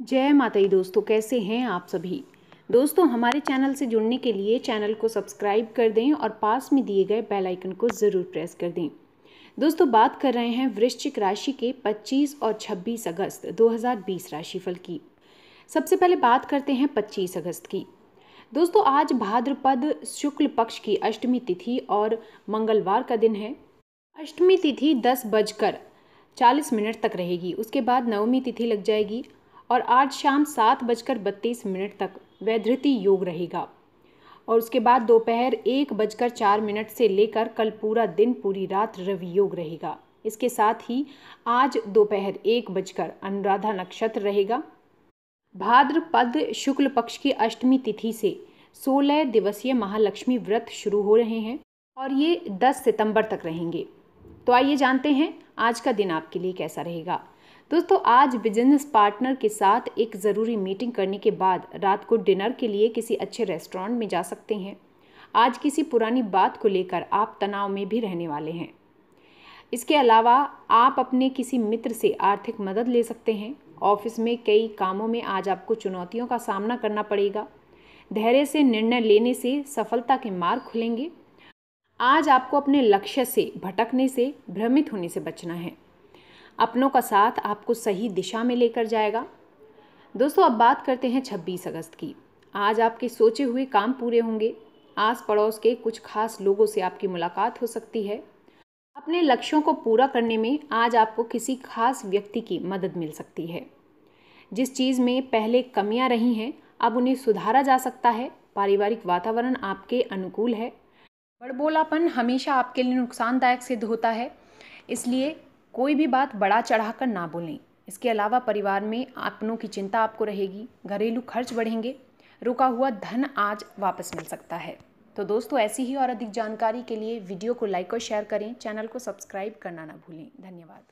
जय माता दी दोस्तों, कैसे हैं आप सभी? दोस्तों, हमारे चैनल से जुड़ने के लिए चैनल को सब्सक्राइब कर दें और पास में दिए गए बेल आइकन को ज़रूर प्रेस कर दें। दोस्तों, बात कर रहे हैं वृश्चिक राशि के 25 और 26 अगस्त 2020 राशिफल की। सबसे पहले बात करते हैं 25 अगस्त की। दोस्तों, आज भाद्रपद शुक्ल पक्ष की अष्टमी तिथि और मंगलवार का दिन है। अष्टमी तिथि दस बजकर चालीस मिनट तक रहेगी। उसके बाद नवमी तिथि लग जाएगी। और आज शाम सात बजकर बत्तीस मिनट तक वैधृति योग रहेगा। और उसके बाद दोपहर एक बजकर चार मिनट से लेकर कल पूरा दिन पूरी रात रवि योग रहेगा। इसके साथ ही आज दोपहर एक बजकर अनुराधा नक्षत्र रहेगा। भाद्रपद शुक्ल पक्ष की अष्टमी तिथि से सोलह दिवसीय महालक्ष्मी व्रत शुरू हो रहे हैं और ये दस सितंबर तक रहेंगे। तो आइए जानते हैं आज का दिन आपके लिए कैसा रहेगा। दोस्तों, आज बिज़नेस पार्टनर के साथ एक ज़रूरी मीटिंग करने के बाद रात को डिनर के लिए किसी अच्छे रेस्टोरेंट में जा सकते हैं। आज किसी पुरानी बात को लेकर आप तनाव में भी रहने वाले हैं। इसके अलावा आप अपने किसी मित्र से आर्थिक मदद ले सकते हैं। ऑफ़िस में कई कामों में आज आपको चुनौतियों का सामना करना पड़ेगा। धैर्य से निर्णय लेने से सफलता के मार्ग खुलेंगे। आज आपको अपने लक्ष्य से भटकने से भ्रमित होने से बचना है। अपनों का साथ आपको सही दिशा में लेकर जाएगा। दोस्तों, अब बात करते हैं 26 अगस्त की। आज आपके सोचे हुए काम पूरे होंगे। आस पड़ोस के कुछ खास लोगों से आपकी मुलाकात हो सकती है। अपने लक्ष्यों को पूरा करने में आज आपको किसी खास व्यक्ति की मदद मिल सकती है। जिस चीज़ में पहले कमियाँ रही हैं, अब उन्हें सुधारा जा सकता है। पारिवारिक वातावरण आपके अनुकूल है। बड़बोलापन हमेशा आपके लिए नुकसानदायक सिद्ध होता है। इसलिए कोई भी बात बड़ा चढ़ाकर ना बोलें। इसके अलावा परिवार में अपनों की चिंता आपको रहेगी। घरेलू खर्च बढ़ेंगे। रुका हुआ धन आज वापस मिल सकता है। तो दोस्तों, ऐसी ही और अधिक जानकारी के लिए वीडियो को लाइक और शेयर करें। चैनल को सब्सक्राइब करना ना भूलें। धन्यवाद।